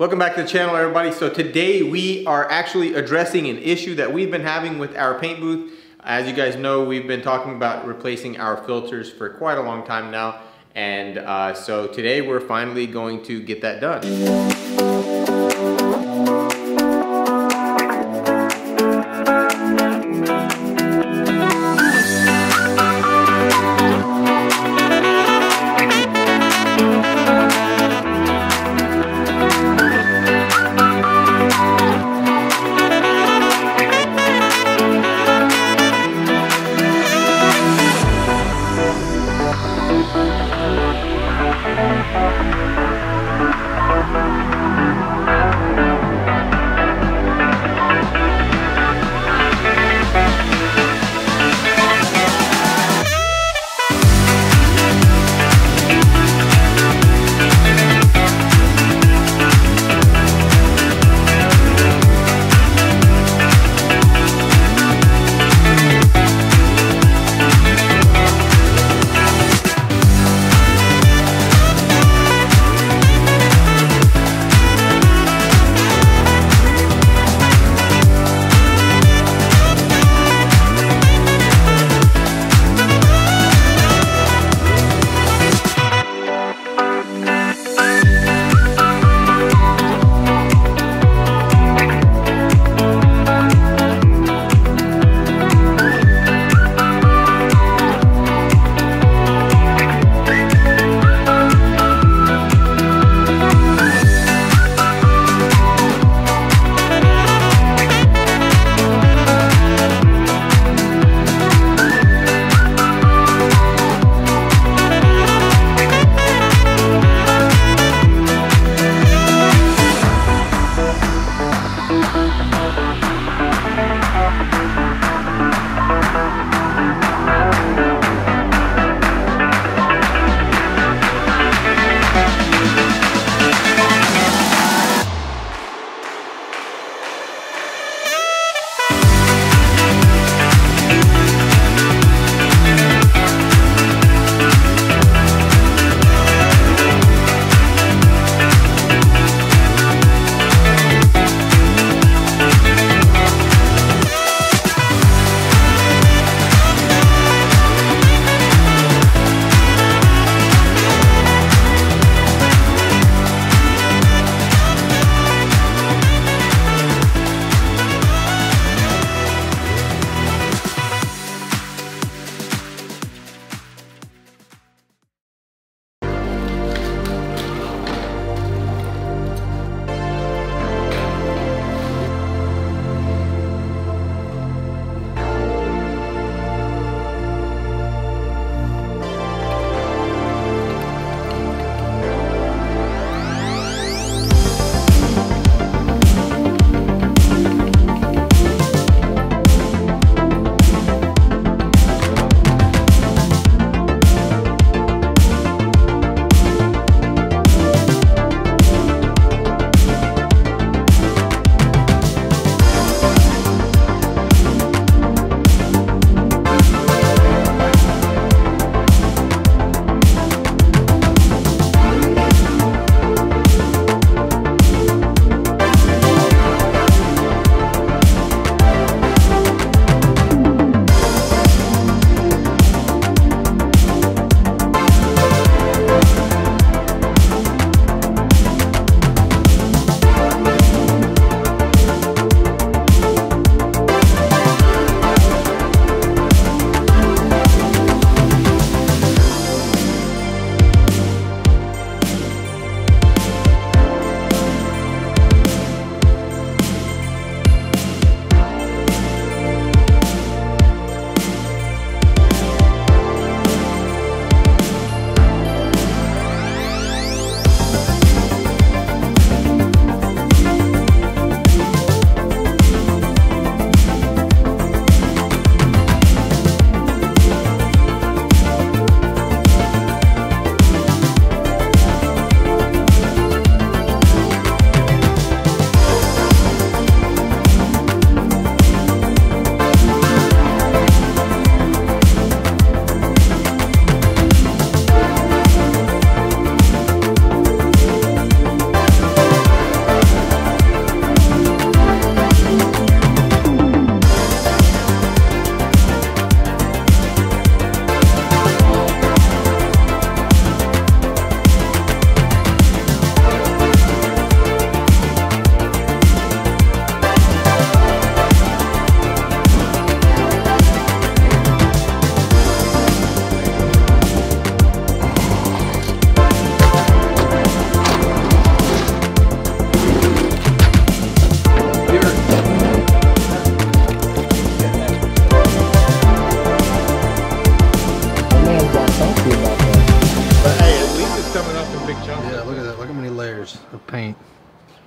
Welcome back to the channel everybody. So today we are actually addressing an issue that we've been having with our paint booth. As you guys know, we've been talking about replacing our filters for quite a long time now. And uh, so today we're finally going to get that done.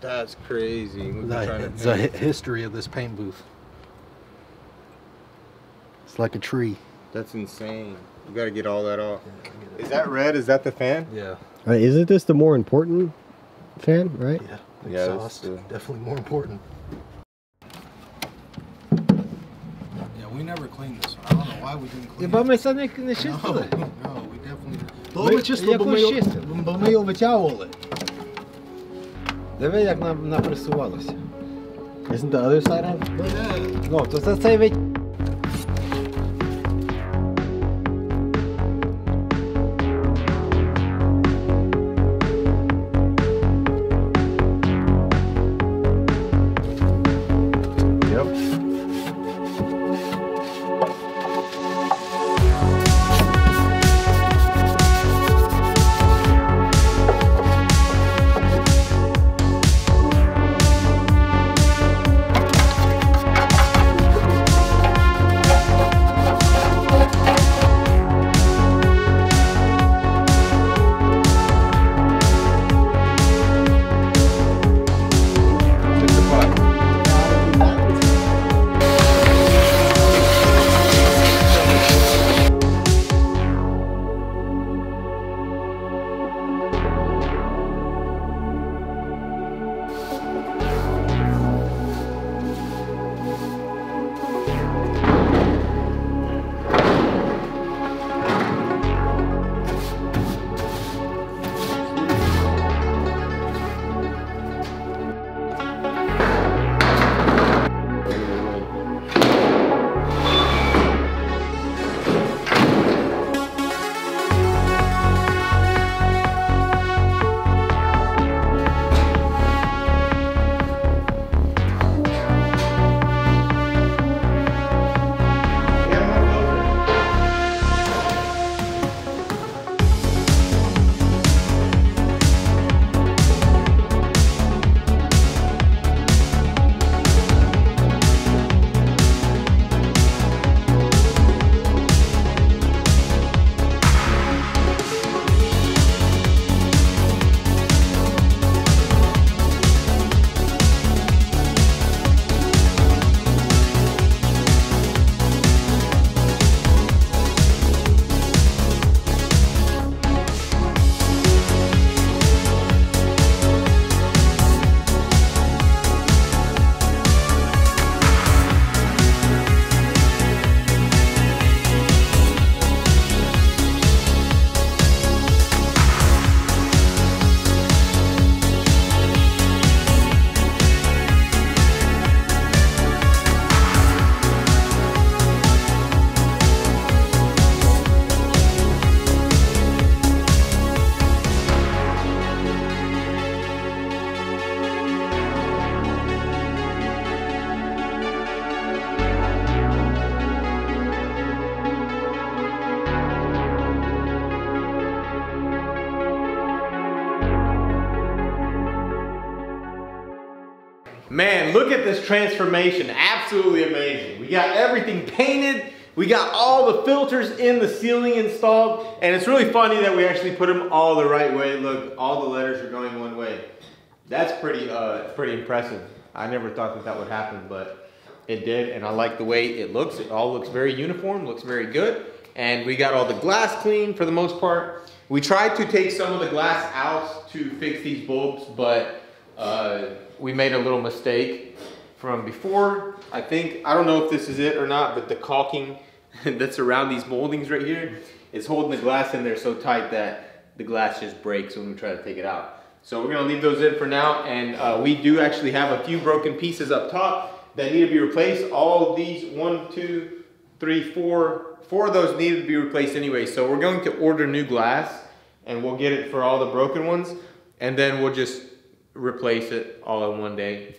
That's crazy. We've been The, trying to- the hi- history of this paint booth. It's like a tree. That's insane. We gotta get all that off. Is that red? Is that the fan? Yeah. Uh, isn't this the more important fan, right? Yeah. Yeah, that's Exhaust, the- definitely more important. Yeah, we never cleaned this one. I don't know why we didn't clean Хіба it. ми це не, не No, чистили? no, we definitely Ми- То ми чисто, бо ми, якось його- чисто. бо ми його витягували. Диви, як нам напресувалося. Isn't the other side on? Yeah. Ну, то це цей вид. Man, look at this transformation. Absolutely amazing. We got everything painted. We got all the filters in the ceiling installed. And it's really funny that we actually put them all the right way. Look, all the letters are going one way. That's pretty, uh, pretty impressive. I never thought that that would happen, but it did. And I like the way it looks. It all looks very uniform, looks very good. And we got all the glass clean for the most part. We tried to take some of the glass out to fix these bulbs, but uh, we made a little mistake from before. I think, I don't know if this is it or not, but the caulking that's around these moldings right here is holding the glass in there so tight that the glass just breaks when we try to take it out. So we're gonna leave those in for now, and uh, we do actually have a few broken pieces up top that need to be replaced. All these, one, two, three, four, four of those needed to be replaced anyway. So we're going to order new glass, and we'll get it for all the broken ones, and then we'll just replace it all in one day.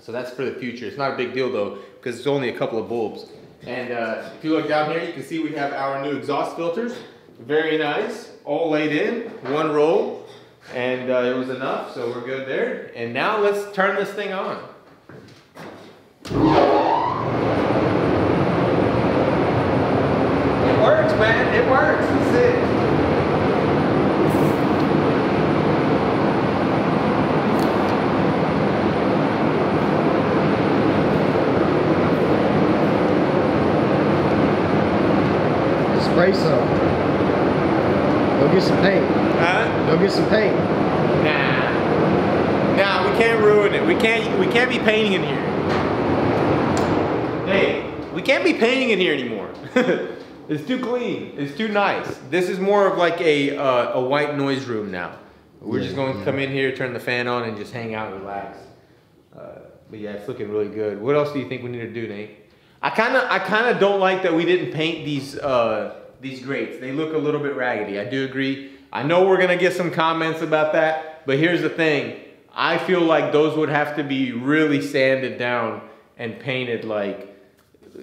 So that's for the future. It's not a big deal though, because it's only a couple of bulbs. And uh, if you look down here, you can see we have our new exhaust filters. Very nice, all laid in, one roll. And uh, it was enough, so we're good there. And now let's turn this thing on. It works, man, it works, that's it. Spray some. Go get some paint. Huh? Go get some paint. Nah. Nah, we can't ruin it. We can't we can't be painting in here. Hey, we can't be painting in here anymore. it's too clean. It's too nice. This is more of like a uh, a white noise room now. We're just Yeah, going to yeah. come in here, turn the fan on, and just hang out and relax. Uh, but yeah, it's looking really good. What else do you think we need to do, Nate? I kind of I kind of don't like that we didn't paint these uh, these grates. They look a little bit raggedy. I do agree. I know we're gonna get some comments about that, but here's the thing. I feel like those would have to be really sanded down and painted like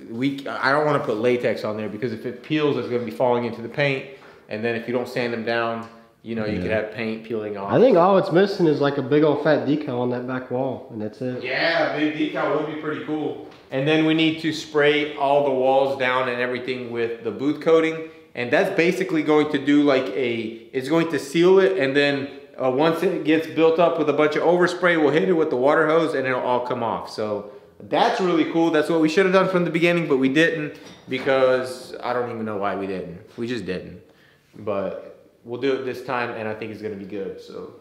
we. I don't want to put latex on there because if it peels, it's gonna be falling into the paint, and then if you don't sand them down, you know you could have paint peeling off. I think all it's missing is like a big old fat decal on that back wall, and that's it. Yeah, big decal would be pretty cool. And then we need to spray all the walls down and everything with the booth coating. And that's basically going to do like a, it's going to seal it and then uh, once it gets built up with a bunch of overspray, we'll hit it with the water hose and it'll all come off. So that's really cool. That's what we should have done from the beginning, but we didn't because I don't even know why we didn't. We just didn't. But we'll do it this time and I think it's gonna be good, so.